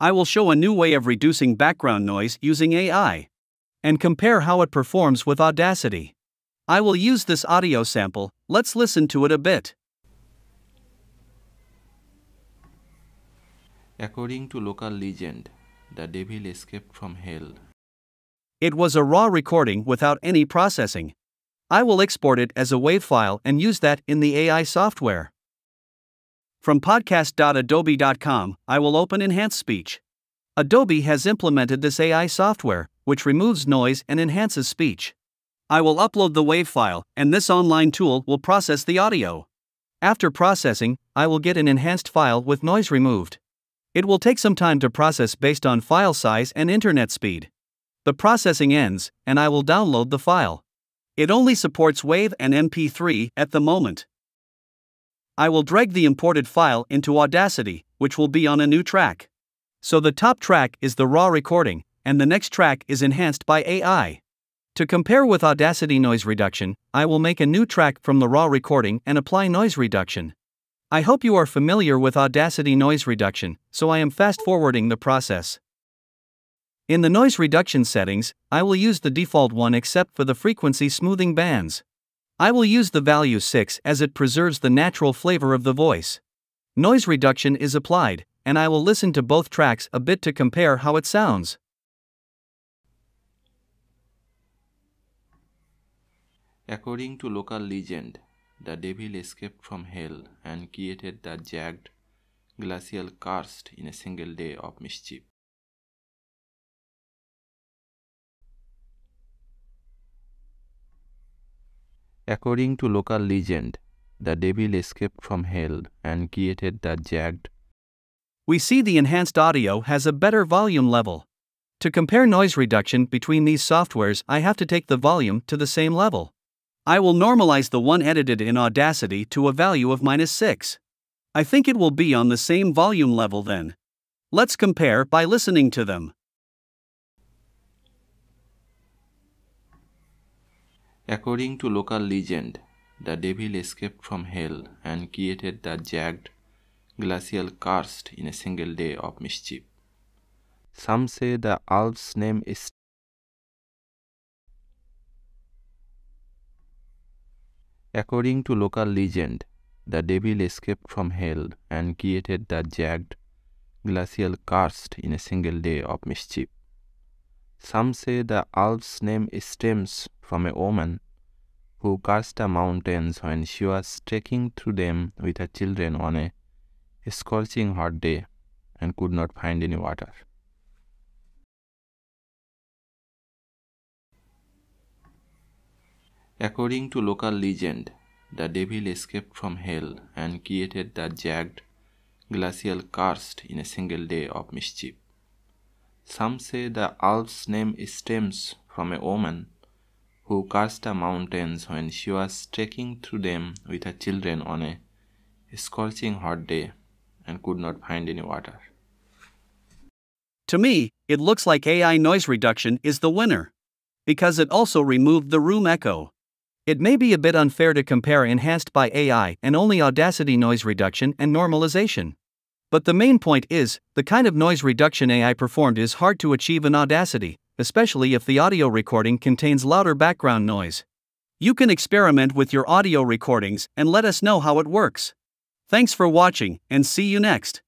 I will show a new way of reducing background noise using AI and compare how it performs with Audacity. I will use this audio sample, let's listen to it a bit. According to local legend, the devil escaped from hell. It was a raw recording without any processing. I will export it as a WAV file and use that in the AI software. From podcast.adobe.com, I will open Enhanced Speech. Adobe has implemented this AI software, which removes noise and enhances speech. I will upload the WAV file, and this online tool will process the audio. After processing, I will get an enhanced file with noise removed. It will take some time to process based on file size and internet speed. The processing ends, and I will download the file. It only supports WAV and MP3 at the moment. I will drag the imported file into Audacity, which will be on a new track. So the top track is the raw recording, and the next track is enhanced by AI. To compare with Audacity noise reduction, I will make a new track from the raw recording and apply noise reduction. I hope you are familiar with Audacity noise reduction, so I am fast forwarding the process. In the noise reduction settings, I will use the default one except for the frequency smoothing bands. I will use the value 6 as it preserves the natural flavor of the voice. Noise reduction is applied, and I will listen to both tracks a bit to compare how it sounds. According to local legend, the devil escaped from hell and created the jagged glacial karst in a single day of mischief. According to local legend, the devil escaped from hell and created the jagged. We see the enhanced audio has a better volume level. To compare noise reduction between these softwares, I have to take the volume to the same level. I will normalize the one edited in Audacity to a value of minus 6. I think it will be on the same volume level then. Let's compare by listening to them. According to local legend, the devil escaped from hell and created the jagged glacial karst in a single day of mischief. Some say the Alp's name is According to local legend, the devil escaped from hell and created the jagged glacial karst in a single day of mischief. Some say the Alp's name stems from a woman who cursed the mountains when she was trekking through them with her children on a scorching hot day and could not find any water. According to local legend, the devil escaped from hell and created the jagged glacial karst in a single day of mischief. Some say the Alp's name stems from a woman who cursed the mountains when she was trekking through them with her children on a scorching hot day and could not find any water. To me, it looks like AI noise reduction is the winner. Because it also removed the room echo. It may be a bit unfair to compare enhanced by AI and only Audacity noise reduction and normalization. But the main point is, the kind of noise reduction AI performed is hard to achieve in Audacity, especially if the audio recording contains louder background noise. You can experiment with your audio recordings and let us know how it works. Thanks for watching, and see you next.